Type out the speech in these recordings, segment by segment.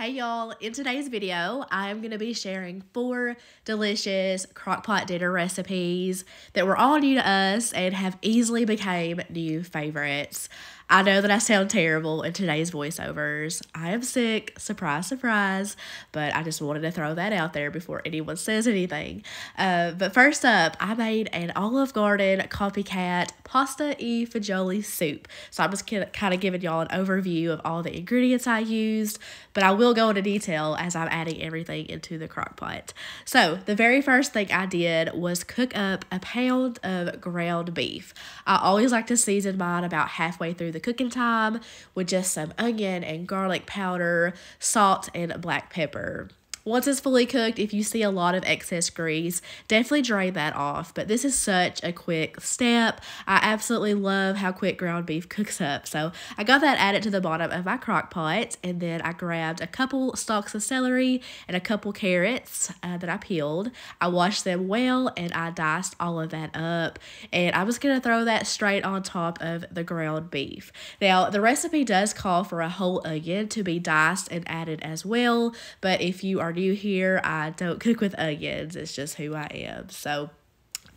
Hey y'all, in today's video, I'm going to be sharing four delicious crockpot dinner recipes that were all new to us and have easily became new favorites. I know that I sound terrible in today's voiceovers. I am sick, surprise, surprise, but I just wanted to throw that out there before anyone says anything. Uh, but first up, I made an Olive Garden copycat pasta e fagioli soup. So I'm just kind of giving y'all an overview of all the ingredients I used, but I will go into detail as I'm adding everything into the crock pot. So the very first thing I did was cook up a pound of ground beef. I always like to season mine about halfway through the the cooking time with just some onion and garlic powder, salt, and black pepper. Once it's fully cooked, if you see a lot of excess grease, definitely drain that off. But this is such a quick step. I absolutely love how quick ground beef cooks up. So I got that added to the bottom of my crock pot. And then I grabbed a couple stalks of celery and a couple carrots uh, that I peeled. I washed them well and I diced all of that up. And I was going to throw that straight on top of the ground beef. Now, the recipe does call for a whole onion to be diced and added as well. But if you are are new here, I don't cook with onions. It's just who I am. So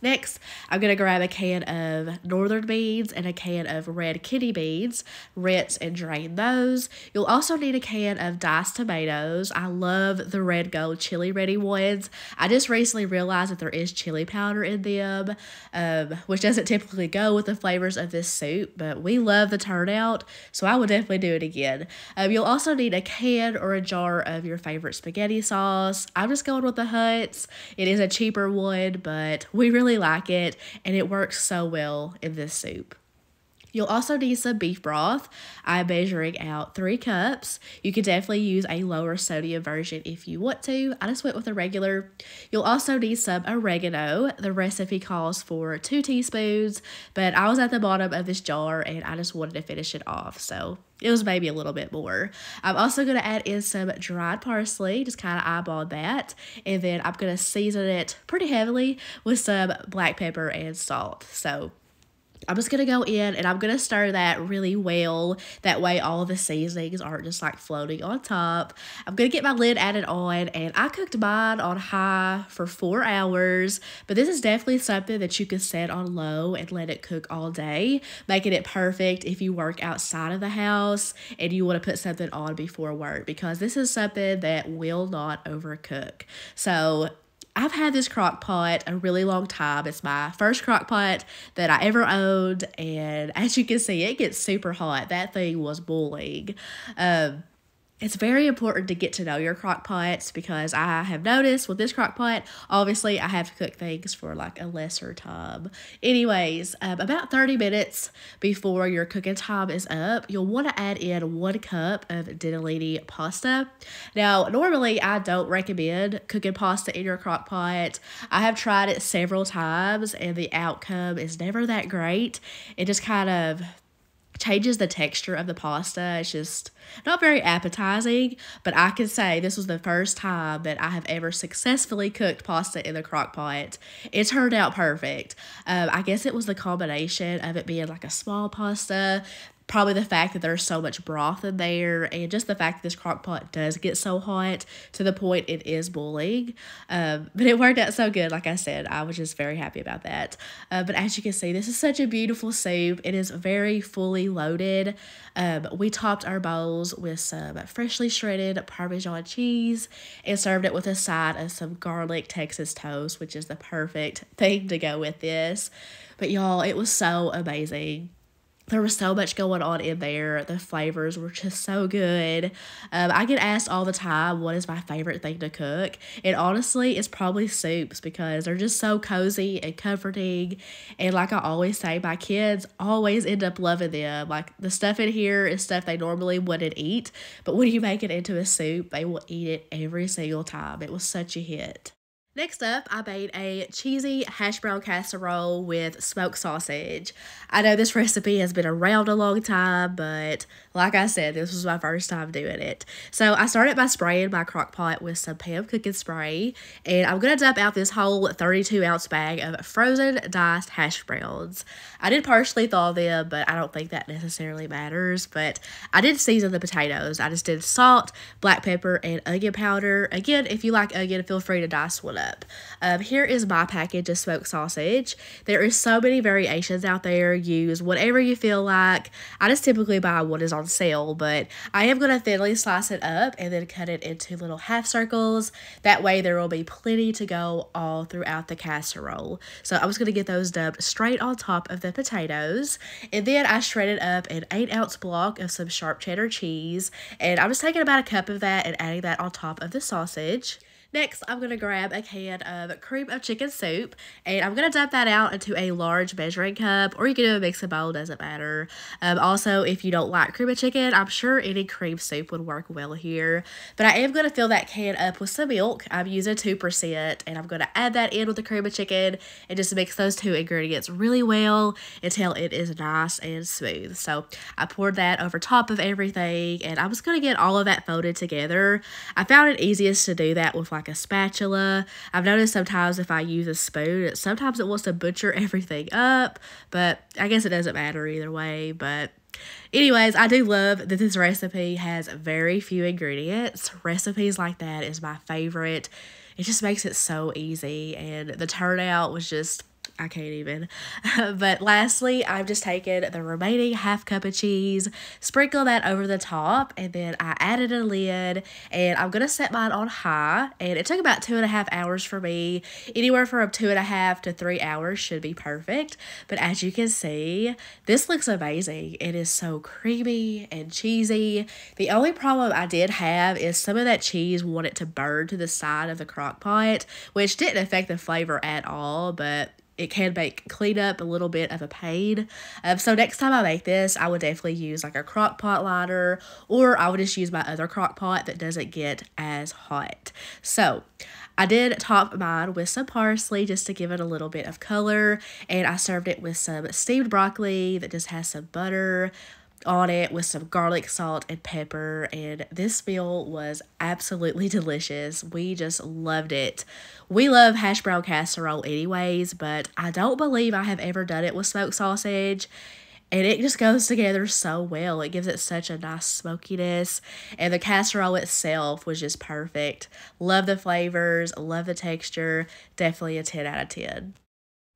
Next, I'm going to grab a can of northern beans and a can of red kidney beans, rinse and drain those. You'll also need a can of diced tomatoes. I love the red gold chili ready ones. I just recently realized that there is chili powder in them, um, which doesn't typically go with the flavors of this soup, but we love the turnout, so I will definitely do it again. Um, you'll also need a can or a jar of your favorite spaghetti sauce. I'm just going with the Hunt's. It is a cheaper one, but we really really like it, and it works so well in this soup. You'll also need some beef broth. I'm measuring out three cups. You can definitely use a lower sodium version if you want to. I just went with a regular. You'll also need some oregano. The recipe calls for two teaspoons, but I was at the bottom of this jar and I just wanted to finish it off. So it was maybe a little bit more. I'm also going to add in some dried parsley, just kind of eyeball that. And then I'm going to season it pretty heavily with some black pepper and salt. So I'm just gonna go in and I'm gonna stir that really well. That way all the seasonings aren't just like floating on top. I'm gonna get my lid added on and I cooked mine on high for four hours, but this is definitely something that you can set on low and let it cook all day, making it perfect if you work outside of the house and you wanna put something on before work because this is something that will not overcook. So I've had this crock pot a really long time. It's my first crock pot that I ever owned. And as you can see, it gets super hot. That thing was boiling. Um, it's very important to get to know your crock pots because I have noticed with this crock pot, obviously I have to cook things for like a lesser time. Anyways, um, about 30 minutes before your cooking time is up, you'll want to add in one cup of ditalini pasta. Now, normally I don't recommend cooking pasta in your crock pot. I have tried it several times and the outcome is never that great. It just kind of changes the texture of the pasta. It's just not very appetizing, but I can say this was the first time that I have ever successfully cooked pasta in the crock pot. It turned out perfect. Um, I guess it was the combination of it being like a small pasta, probably the fact that there's so much broth in there and just the fact that this crock pot does get so hot to the point it is boiling um, but it worked out so good. Like i said i was just very happy about that. Uh, but as you can see this is such a beautiful soup. It is very fully loaded. Um, we topped our bowls with some freshly shredded parmesan cheese and served it with a side of some garlic texas toast which is the perfect thing to go with this. But y'all it was so amazing there was so much going on in there. The flavors were just so good. Um, I get asked all the time, what is my favorite thing to cook? And honestly, it's probably soups because they're just so cozy and comforting. And like I always say, my kids always end up loving them. Like the stuff in here is stuff they normally wouldn't eat. But when you make it into a soup, they will eat it every single time. It was such a hit. Next up, I made a cheesy hash brown casserole with smoked sausage. I know this recipe has been around a long time, but like I said, this was my first time doing it. So I started by spraying my crock pot with some Pam cooking spray, and I'm gonna dump out this whole 32 ounce bag of frozen diced hash browns. I did partially thaw them, but I don't think that necessarily matters. But I did season the potatoes. I just did salt, black pepper, and onion powder. Again, if you like onion, feel free to dice one up. Um, here is my package of smoked sausage. There is so many variations out there. Use whatever you feel like. I just typically buy what is on sale, but I am going to thinly slice it up and then cut it into little half circles. That way there will be plenty to go all throughout the casserole. So I was going to get those dumped straight on top of the potatoes. And then I shredded up an 8 ounce block of some sharp cheddar cheese. And I'm just taking about a cup of that and adding that on top of the sausage. Next, I'm going to grab a can of cream of chicken soup and I'm going to dump that out into a large measuring cup or you can do a mix mixing bowl, doesn't matter. Um, also, if you don't like cream of chicken, I'm sure any cream soup would work well here. But I am going to fill that can up with some milk. I'm using 2% and I'm going to add that in with the cream of chicken and just mix those two ingredients really well until it is nice and smooth. So I poured that over top of everything and I'm just going to get all of that folded together. I found it easiest to do that with like like a spatula. I've noticed sometimes if I use a spoon, sometimes it wants to butcher everything up, but I guess it doesn't matter either way. But Anyways, I do love that this recipe has very few ingredients. Recipes like that is my favorite. It just makes it so easy, and the turnout was just I can't even. but lastly, I've just taken the remaining half cup of cheese, sprinkle that over the top, and then I added a lid. And I'm to set mine on high. And it took about two and a half hours for me. Anywhere from two and a half to three hours should be perfect. But as you can see, this looks amazing. It is so creamy and cheesy. The only problem I did have is some of that cheese wanted to burn to the side of the crock pot, which didn't affect the flavor at all. But it can make clean up a little bit of a pain. Um, so next time I make this, I would definitely use like a crock pot liner or I would just use my other crock pot that doesn't get as hot. So I did top mine with some parsley just to give it a little bit of color and I served it with some steamed broccoli that just has some butter, on it with some garlic, salt, and pepper. And this meal was absolutely delicious. We just loved it. We love hash brown casserole, anyways, but I don't believe I have ever done it with smoked sausage. And it just goes together so well. It gives it such a nice smokiness. And the casserole itself was just perfect. Love the flavors, love the texture. Definitely a 10 out of 10.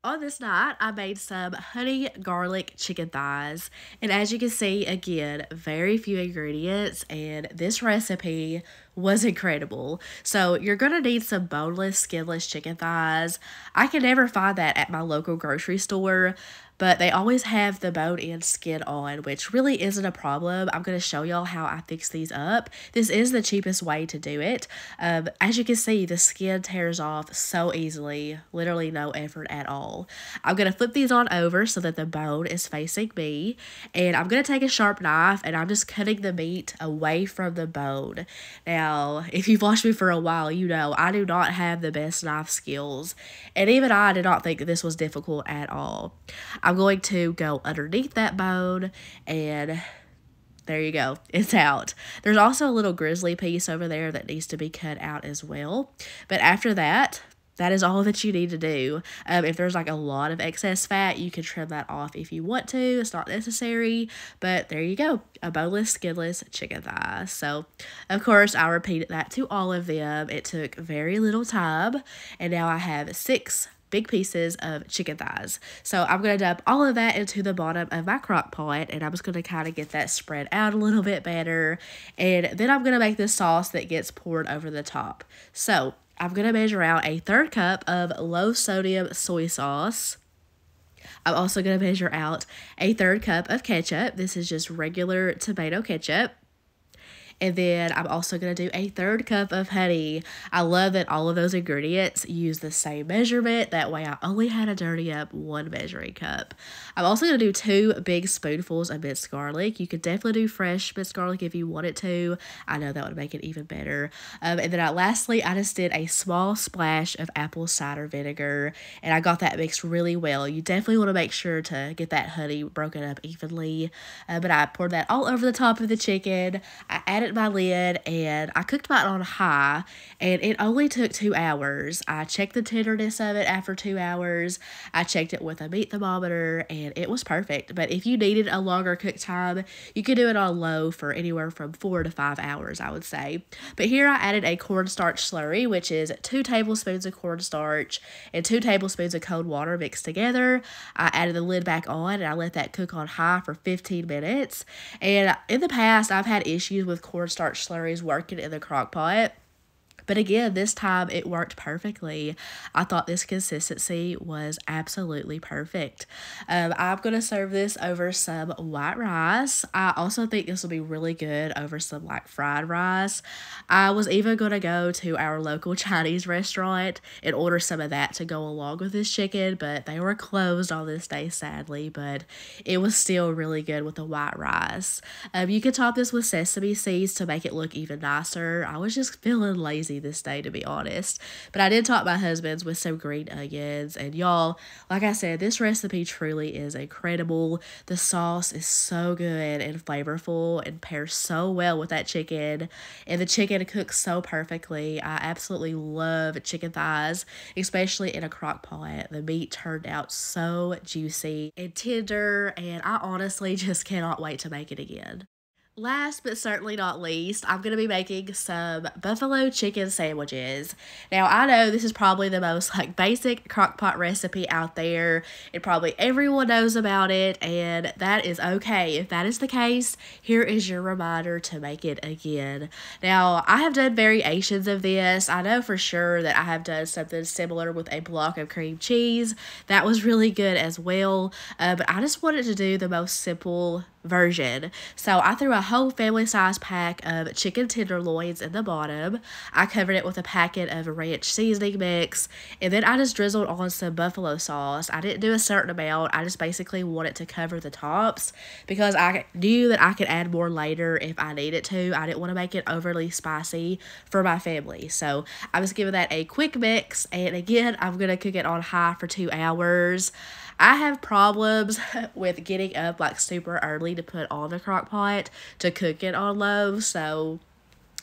On this night, I made some honey garlic chicken thighs. And as you can see, again, very few ingredients. And this recipe was incredible. So you're going to need some boneless, skinless chicken thighs. I can never find that at my local grocery store but they always have the bone and skin on, which really isn't a problem. I'm going to show y'all how I fix these up. This is the cheapest way to do it. Um, as you can see, the skin tears off so easily, literally no effort at all. I'm going to flip these on over so that the bone is facing me, and I'm going to take a sharp knife and I'm just cutting the meat away from the bone. Now, if you've watched me for a while, you know I do not have the best knife skills, and even I did not think this was difficult at all. I'm going to go underneath that bone and there you go. It's out. There's also a little grizzly piece over there that needs to be cut out as well. But after that, that is all that you need to do. Um, if there's like a lot of excess fat, you can trim that off if you want to. It's not necessary, but there you go. A boneless, skinless chicken thigh. So, of course, I repeated that to all of them. It took very little time, and now I have six big pieces of chicken thighs. So I'm going to dump all of that into the bottom of my crock pot and I'm just going to kind of get that spread out a little bit better. And then I'm going to make this sauce that gets poured over the top. So I'm going to measure out a third cup of low sodium soy sauce. I'm also going to measure out a third cup of ketchup. This is just regular tomato ketchup. And then I'm also going to do a third cup of honey. I love that all of those ingredients use the same measurement. That way I only had to dirty up one measuring cup. I'm also going to do two big spoonfuls of minced garlic. You could definitely do fresh minced garlic if you wanted to. I know that would make it even better. Um, and then I, lastly, I just did a small splash of apple cider vinegar and I got that mixed really well. You definitely want to make sure to get that honey broken up evenly. Uh, but I poured that all over the top of the chicken. I added my lid and I cooked mine on high and it only took two hours. I checked the tenderness of it after two hours. I checked it with a meat thermometer and it was perfect. But if you needed a longer cook time, you could do it on low for anywhere from four to five hours, I would say. But here I added a cornstarch slurry, which is two tablespoons of cornstarch and two tablespoons of cold water mixed together. I added the lid back on and I let that cook on high for 15 minutes. And in the past, I've had issues with cornstarch slurries working in the crock pot. But again, this time it worked perfectly. I thought this consistency was absolutely perfect. Um, I'm going to serve this over some white rice. I also think this will be really good over some like fried rice. I was even going to go to our local Chinese restaurant and order some of that to go along with this chicken, but they were closed on this day, sadly. But it was still really good with the white rice. Um, you could top this with sesame seeds to make it look even nicer. I was just feeling lazy this day, to be honest. But I did top my husband's with some green onions. And y'all, like I said, this recipe truly is incredible. The sauce is so good and flavorful and pairs so well with that chicken. And the chicken cooks so perfectly. I absolutely love chicken thighs, especially in a crock pot. The meat turned out so juicy and tender, and I honestly just cannot wait to make it again. Last but certainly not least, I'm going to be making some buffalo chicken sandwiches. Now, I know this is probably the most like basic crockpot recipe out there, and probably everyone knows about it, and that is okay. If that is the case, here is your reminder to make it again. Now, I have done variations of this. I know for sure that I have done something similar with a block of cream cheese. That was really good as well, uh, but I just wanted to do the most simple version. So I threw a whole family size pack of chicken tenderloins in the bottom. I covered it with a packet of ranch seasoning mix, and then I just drizzled on some buffalo sauce. I didn't do a certain amount. I just basically wanted to cover the tops because I knew that I could add more later if I needed to. I didn't want to make it overly spicy for my family. So I was giving that a quick mix, and again, I'm going to cook it on high for two hours. I have problems with getting up like super early to put on the crock pot to cook it on low. So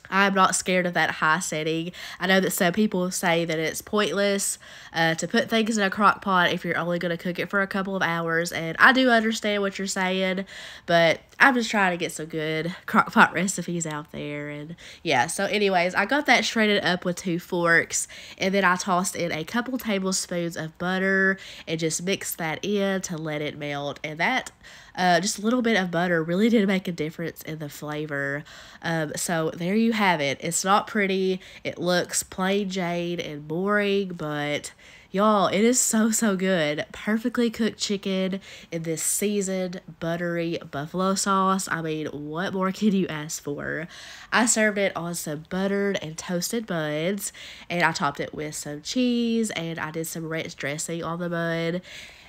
I'm not scared of that high setting. I know that some people say that it's pointless uh, to put things in a crock pot if you're only going to cook it for a couple of hours, and I do understand what you're saying, but I'm just trying to get some good crock pot recipes out there. And yeah, so, anyways, I got that shredded up with two forks, and then I tossed in a couple tablespoons of butter and just mixed that in to let it melt, and that uh, just a little bit of butter really did make a difference in the flavor. Um, so there you have it. It's not pretty. It looks plain Jane and boring, but Y'all, it is so, so good. Perfectly cooked chicken in this seasoned, buttery buffalo sauce. I mean, what more can you ask for? I served it on some buttered and toasted buns, and I topped it with some cheese, and I did some ranch dressing on the bun.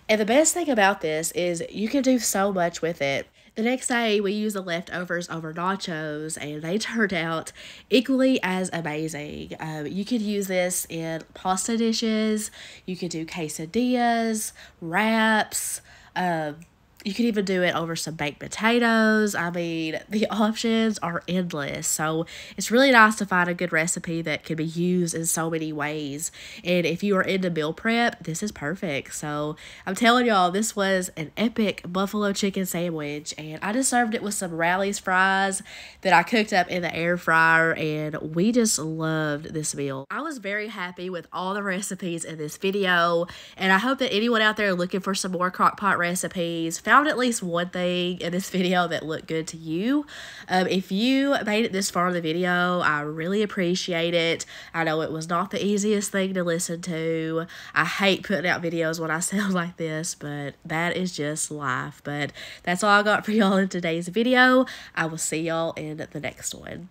And the best thing about this is you can do so much with it. The next day, we used the leftovers over nachos, and they turned out equally as amazing. Um, you could use this in pasta dishes, you could do quesadillas, wraps, um, you could even do it over some baked potatoes. I mean, the options are endless. So it's really nice to find a good recipe that can be used in so many ways. And if you are into meal prep, this is perfect. So I'm telling y'all, this was an epic buffalo chicken sandwich. And I just served it with some Rally's fries that I cooked up in the air fryer. And we just loved this meal. I was very happy with all the recipes in this video. And I hope that anyone out there looking for some more crock pot recipes found found at least one thing in this video that looked good to you. Um, if you made it this far in the video, I really appreciate it. I know it was not the easiest thing to listen to. I hate putting out videos when I sound like this, but that is just life. But that's all I got for y'all in today's video. I will see y'all in the next one.